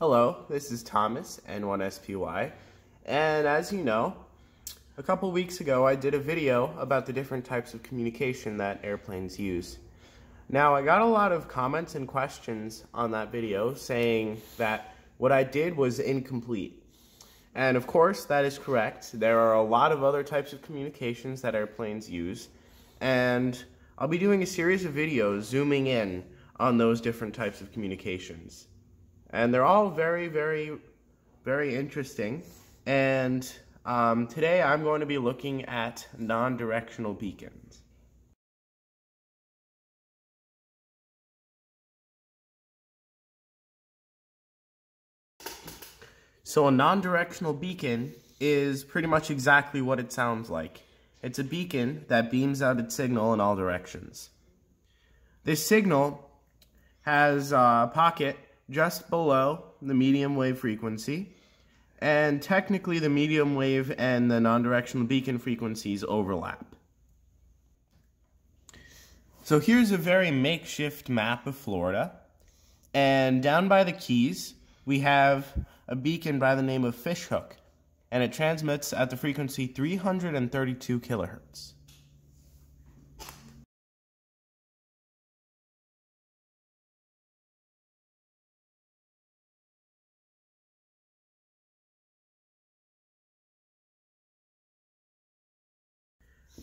Hello, this is Thomas, N1SPY, and as you know, a couple weeks ago I did a video about the different types of communication that airplanes use. Now, I got a lot of comments and questions on that video saying that what I did was incomplete. And of course, that is correct. There are a lot of other types of communications that airplanes use, and I'll be doing a series of videos zooming in on those different types of communications. And they're all very, very, very interesting. And um, today I'm going to be looking at non-directional beacons. So a non-directional beacon is pretty much exactly what it sounds like. It's a beacon that beams out its signal in all directions. This signal has a pocket just below the medium wave frequency, and technically the medium wave and the non-directional beacon frequencies overlap. So here's a very makeshift map of Florida, and down by the Keys we have a beacon by the name of Fishhook, and it transmits at the frequency 332 kilohertz.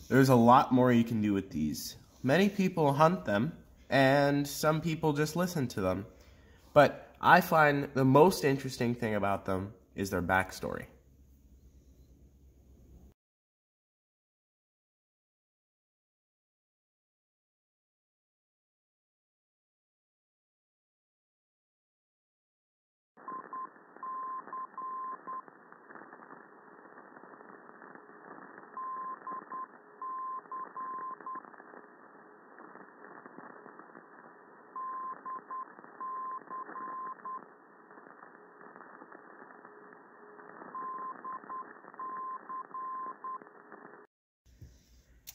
There's a lot more you can do with these. Many people hunt them, and some people just listen to them. But I find the most interesting thing about them is their backstory.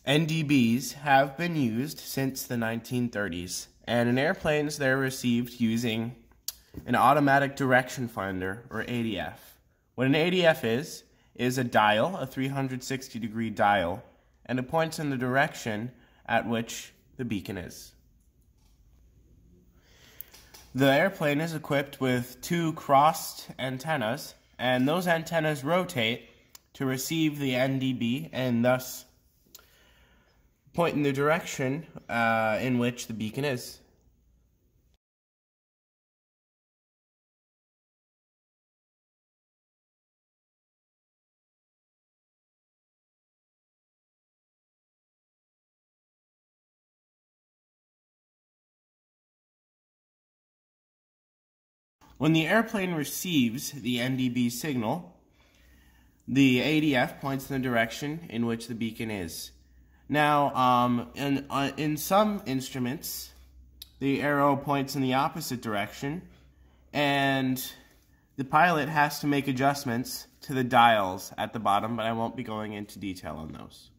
NDBs have been used since the 1930s, and in airplanes they're received using an automatic direction finder, or ADF. What an ADF is, is a dial, a 360 degree dial, and it points in the direction at which the beacon is. The airplane is equipped with two crossed antennas, and those antennas rotate to receive the NDB and thus point in the direction uh, in which the beacon is. When the airplane receives the NDB signal, the ADF points in the direction in which the beacon is. Now, um, in, uh, in some instruments, the arrow points in the opposite direction, and the pilot has to make adjustments to the dials at the bottom, but I won't be going into detail on those.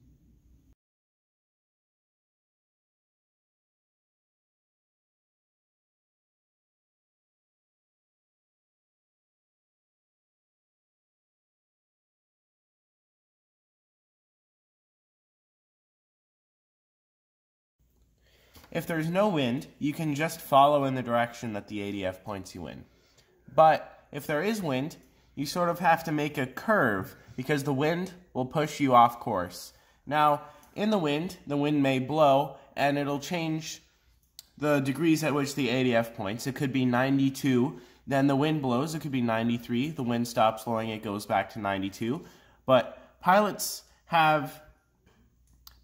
If there's no wind, you can just follow in the direction that the ADF points you in. But if there is wind, you sort of have to make a curve because the wind will push you off course. Now, in the wind, the wind may blow and it'll change the degrees at which the ADF points. It could be 92, then the wind blows, it could be 93, the wind stops blowing, it goes back to 92. But pilots have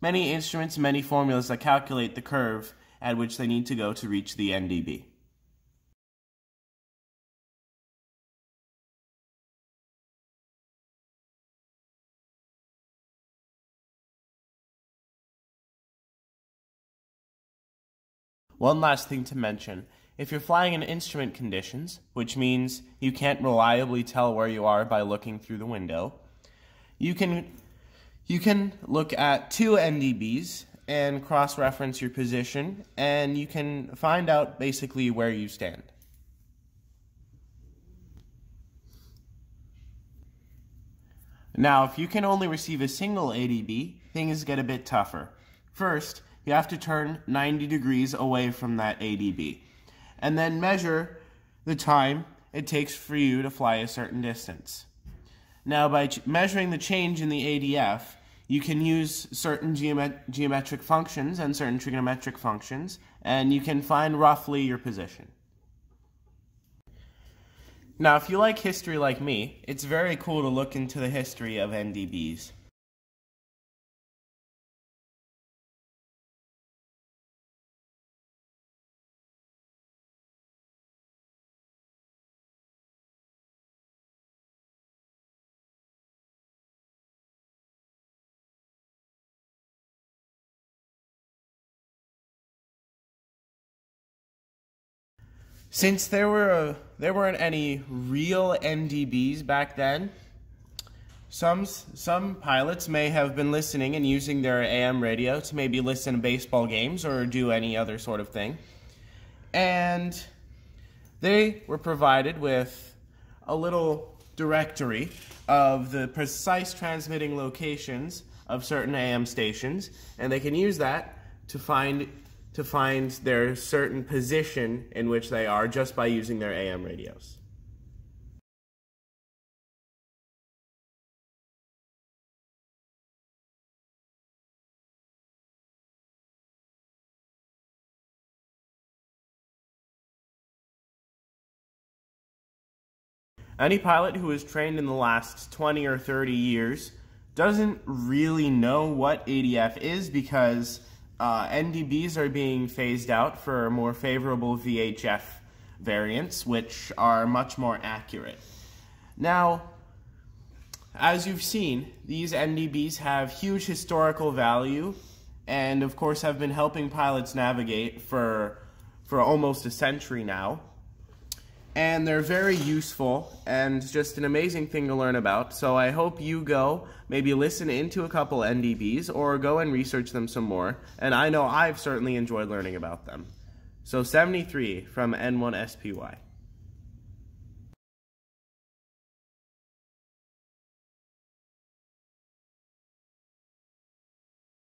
many instruments, many formulas that calculate the curve at which they need to go to reach the NDB. One last thing to mention. If you're flying in instrument conditions, which means you can't reliably tell where you are by looking through the window, you can you can look at two NDBs and cross-reference your position, and you can find out basically where you stand. Now, if you can only receive a single NDB, things get a bit tougher. First, you have to turn 90 degrees away from that NDB, and then measure the time it takes for you to fly a certain distance. Now, by measuring the change in the ADF, you can use certain geomet geometric functions and certain trigonometric functions, and you can find roughly your position. Now, if you like history like me, it's very cool to look into the history of NDBs. Since there were a, there weren't any real NDBs back then, some some pilots may have been listening and using their AM radio to maybe listen to baseball games or do any other sort of thing. And they were provided with a little directory of the precise transmitting locations of certain AM stations, and they can use that to find to find their certain position in which they are just by using their AM radios. Any pilot who is trained in the last 20 or 30 years doesn't really know what ADF is because uh, NDBs are being phased out for more favorable VHF variants, which are much more accurate. Now, as you've seen, these NDBs have huge historical value and, of course, have been helping pilots navigate for, for almost a century now and they're very useful and just an amazing thing to learn about. So I hope you go maybe listen into a couple NDBs or go and research them some more. And I know I've certainly enjoyed learning about them. So 73 from N1SPY.